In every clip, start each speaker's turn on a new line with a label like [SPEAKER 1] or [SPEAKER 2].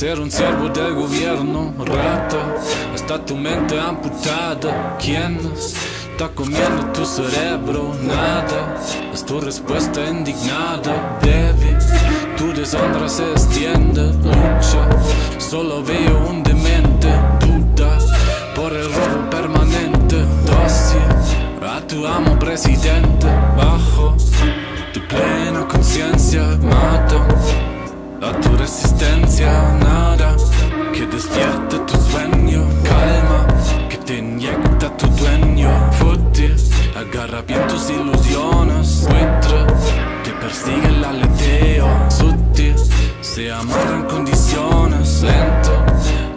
[SPEAKER 1] ser un siervo del gobierno, rata. Está tu mente amputada. ¿Quién está comiendo tu cerebro? Nada. Es tu respuesta indignada, baby. Tu deshonra se extiende, lucha. Solo veo un demente, duda por el robo permanente, dosis a tu amo presidente. Bajo a tu resistencia, nada. Que despierte tu sueño, calma. Que te inyecta tu dueño, fútil, agarra bien tus ilusiones, buitre que persigue el aleteo, sutil, se amarra en condiciones, lento.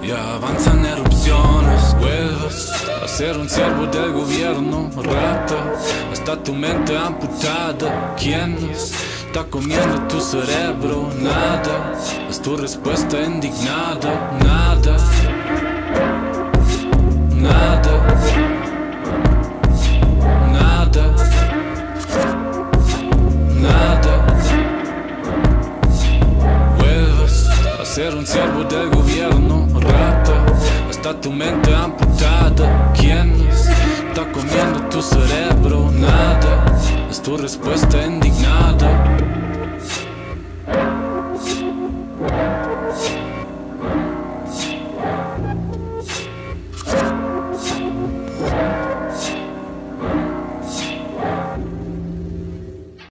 [SPEAKER 1] Y avanzan erupciones, vuelves a ser un siervo del gobierno, rata, está tu mente amputada, ¿quién está comiendo tu cerebro? Nada, es tu respuesta indignada, nada, nada, nada, nada. Vuelves a ser un siervo del gobierno, rata. Está tu mente amputada. ¿Quién está comiendo tu cerebro? Nada. Es tu respuesta indignada.